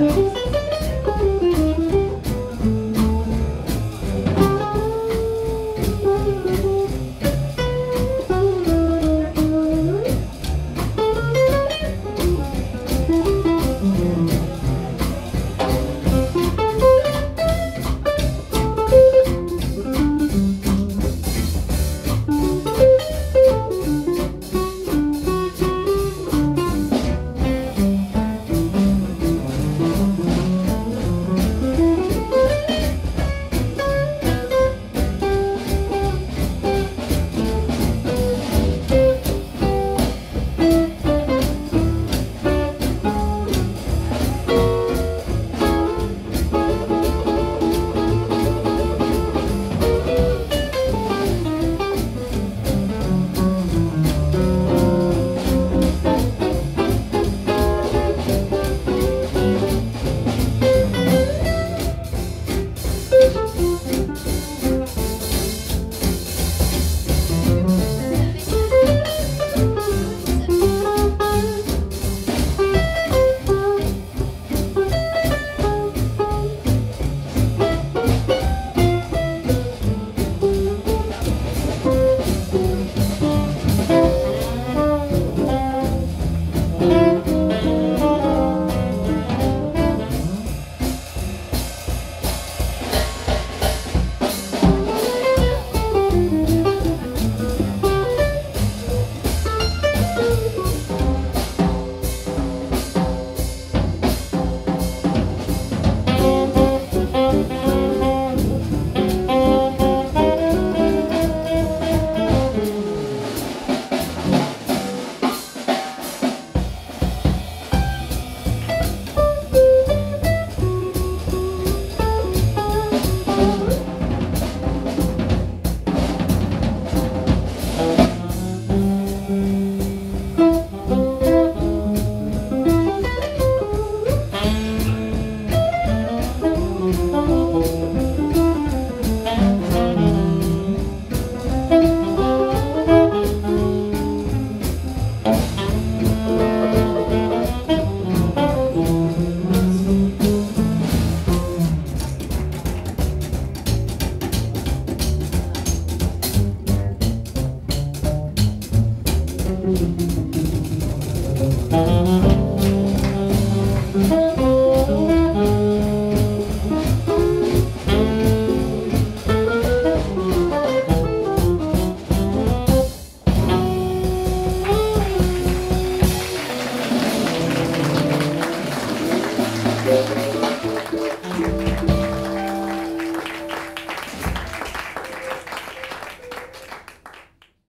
Uhum.